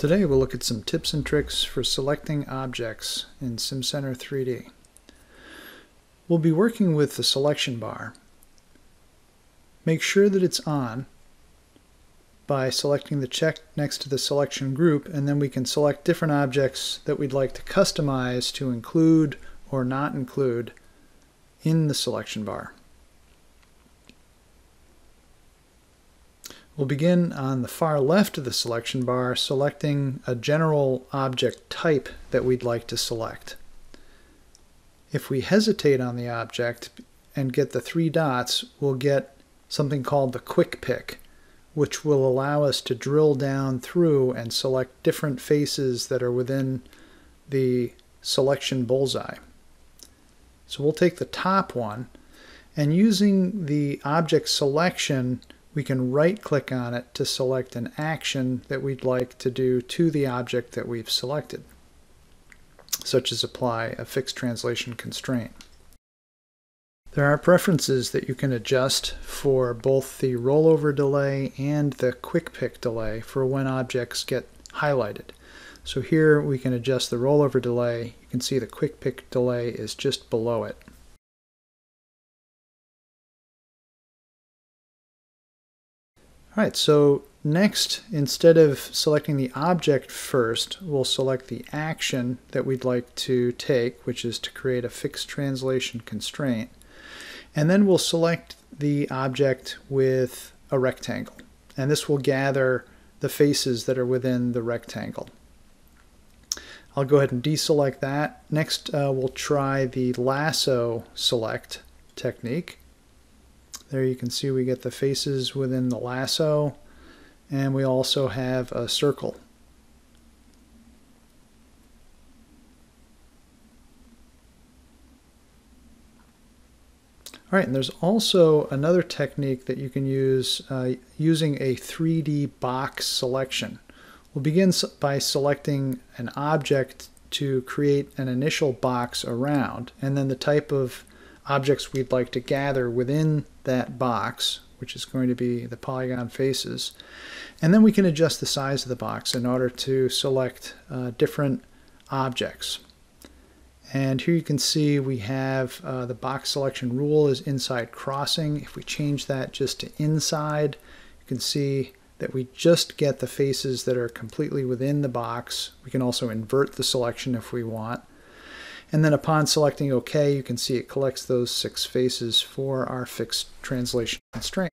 Today we'll look at some tips and tricks for selecting objects in Simcenter 3D. We'll be working with the selection bar. Make sure that it's on by selecting the check next to the selection group and then we can select different objects that we'd like to customize to include or not include in the selection bar. We'll begin on the far left of the selection bar selecting a general object type that we'd like to select. If we hesitate on the object and get the three dots, we'll get something called the quick pick, which will allow us to drill down through and select different faces that are within the selection bullseye. So we'll take the top one and using the object selection we can right click on it to select an action that we'd like to do to the object that we've selected, such as apply a fixed translation constraint. There are preferences that you can adjust for both the rollover delay and the quick pick delay for when objects get highlighted. So here we can adjust the rollover delay. You can see the quick pick delay is just below it. All right, so next, instead of selecting the object first, we'll select the action that we'd like to take, which is to create a fixed translation constraint. And then we'll select the object with a rectangle. And this will gather the faces that are within the rectangle. I'll go ahead and deselect that. Next, uh, we'll try the lasso select technique. There you can see we get the faces within the lasso and we also have a circle. All right, and there's also another technique that you can use uh, using a 3D box selection. We'll begin by selecting an object to create an initial box around, and then the type of objects we'd like to gather within that box, which is going to be the polygon faces. And then we can adjust the size of the box in order to select uh, different objects. And here you can see we have uh, the box selection rule is inside crossing. If we change that just to inside, you can see that we just get the faces that are completely within the box. We can also invert the selection if we want. And then upon selecting OK, you can see it collects those six faces for our fixed translation constraint.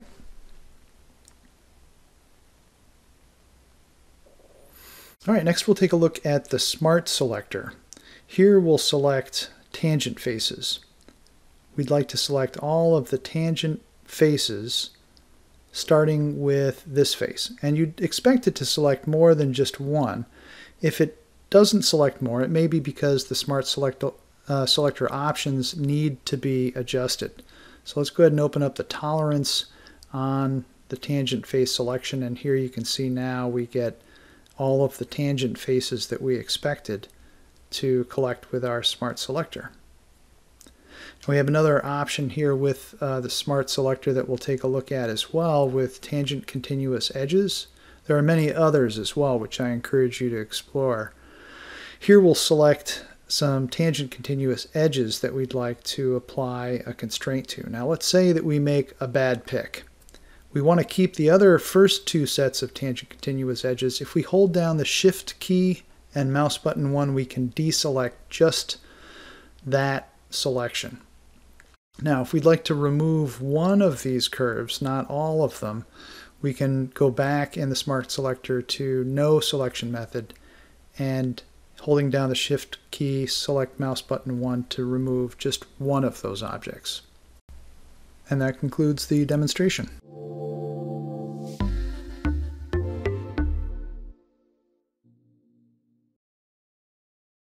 All right, next we'll take a look at the Smart Selector. Here we'll select tangent faces. We'd like to select all of the tangent faces starting with this face. And you'd expect it to select more than just one. If it doesn't select more, it may be because the Smart select, uh, Selector options need to be adjusted. So let's go ahead and open up the tolerance on the tangent face selection and here you can see now we get all of the tangent faces that we expected to collect with our Smart Selector. We have another option here with uh, the Smart Selector that we'll take a look at as well with tangent continuous edges. There are many others as well which I encourage you to explore. Here we'll select some tangent continuous edges that we'd like to apply a constraint to. Now let's say that we make a bad pick. We want to keep the other first two sets of tangent continuous edges. If we hold down the shift key and mouse button 1 we can deselect just that selection. Now if we'd like to remove one of these curves, not all of them, we can go back in the Smart Selector to No Selection Method and holding down the shift key, select mouse button 1 to remove just one of those objects. And that concludes the demonstration.